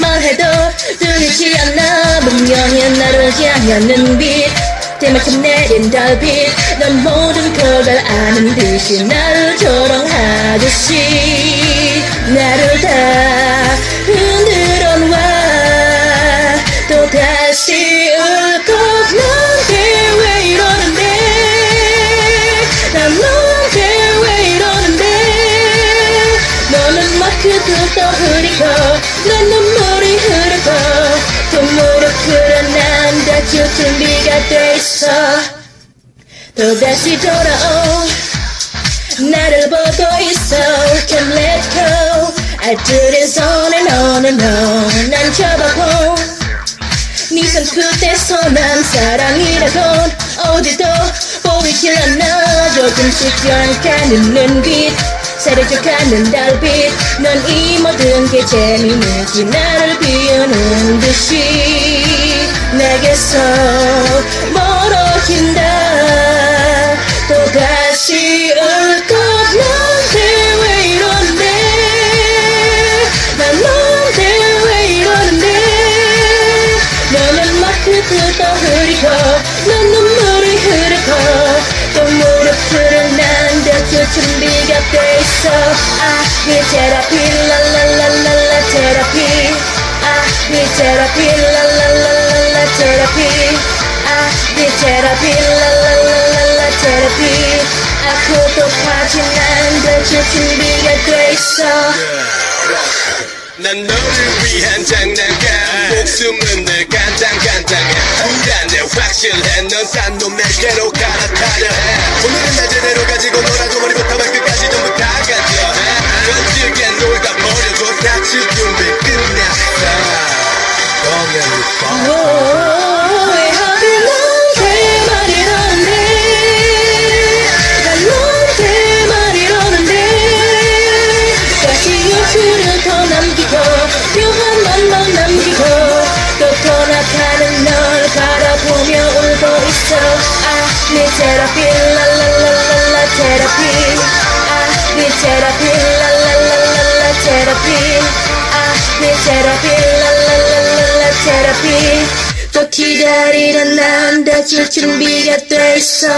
말해도 들리지 않아. 분명히 나를 향하는 빛. 때마침 내린 달빛. 넌 모든 걸 아는 듯이 나를 조롱하듯이 나를 다 흔들어 놔. 또다시 울컥. 너한테 왜 이러는데? 난 너한테 왜 이러는데? 너는 막 그도 흐리고 난 눈물 돼 있어? 또 다시 돌아오 나를 보고 있어. Can't let go. on and on and on 난 접어보. 네 손 끝에서 난 사랑이라곤 어디도 보이질 않아. 조금씩 변가는 눈빛 사라져가는 달빛. 넌 이 모든 게 재미있지. 나를 비우는 듯이 내게서 멀어진다. 또 다시 울컥 너한테 왜 이러는데? 난 너한테 왜 이러는데? 너는 막 그도 흐리고 넌 눈물이 흐르고 또 무릎을 난 다칠 준비가 돼 있어. 아이 테라피 랄랄랄랄라 테라피. 아이 테라피 랄 랄랄랄라 테라피 아이 테라피 랄랄랄랄라 테라피 아프도 파지 난 다칠 준비가 돼 있어 난 너를 위한 장난감. 목숨은 늘 간당간당해. 불안해 확실해. 넌싼 놈에게로 갈아타려 해. 오늘은 날 제대로 가지고 놀아줘 머리부터 발끝까지 전부 다 가져해 거칠게 놀다 버려줘 다칠 준비 끝났어 울고 있어 아네 테라피 랄랄랄랄라 테라피. 아네 테라피 랄랄랄랄라 테라피. 아네 테라피 랄랄랄랄라 테라피. 또 기다리던 난 다칠 준비가 돼 있어